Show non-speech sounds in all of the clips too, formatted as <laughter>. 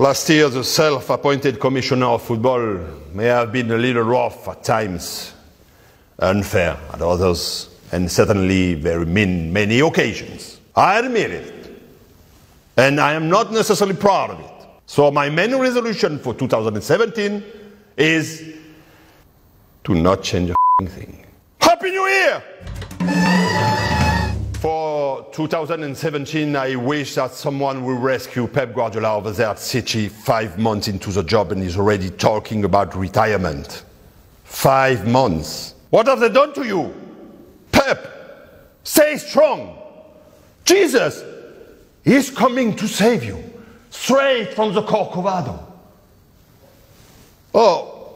Last year, the self appointed commissioner of football may have been a little rough at times, unfair at others, and certainly very mean many occasions. I admit it. And I am not necessarily proud of it. So, my main resolution for 2017 is to not change a thing. Happy New Year! For 2017, I wish that someone will rescue Pep Guardiola over there at City five months into the job and is already talking about retirement. Five months. What have they done to you? Pep, stay strong. Jesus is coming to save you straight from the Corcovado. Oh,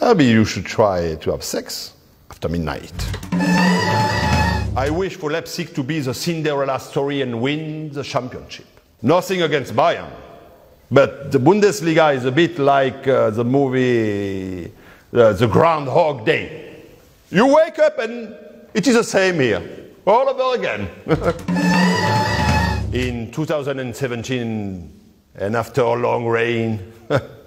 maybe you should try to have sex after midnight. I wish for Leipzig to be the Cinderella story and win the championship. Nothing against Bayern, but the Bundesliga is a bit like uh, the movie uh, The Groundhog Day. You wake up and it is the same here, all over again. <laughs> In 2017, and after a long reign,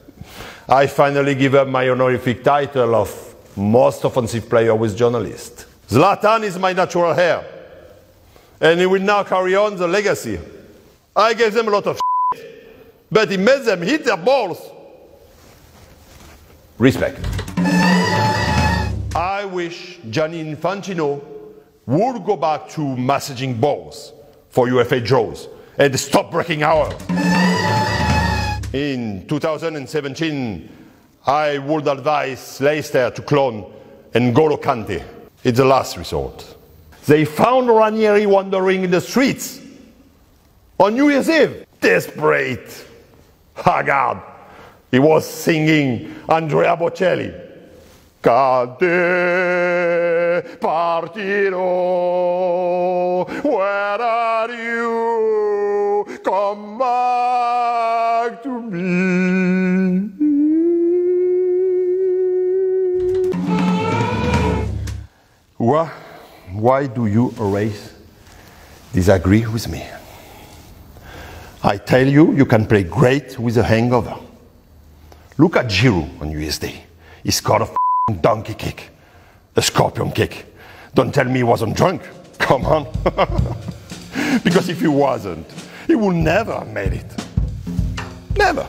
<laughs> I finally give up my honorific title of most offensive player with journalist. Zlatan is my natural heir. And he will now carry on the legacy. I gave them a lot of shit, but he made them hit their balls. Respect. I wish Gianni Infantino would go back to massaging balls for UEFA draws and stop breaking hours. In 2017, I would advise Leicester to clone N'Golo Kante. It's the last resort. They found Ranieri wandering in the streets on New Year's Eve, desperate, haggard. He was singing Andrea Bocelli. Cade partiro, where are you? Come back to me. Why, why do you always disagree with me? I tell you, you can play great with a hangover. Look at Giroud on USD. He scored a donkey kick, a scorpion kick. Don't tell me he wasn't drunk. <laughs> Come on. <laughs> because if he wasn't, he would never have made it. Never.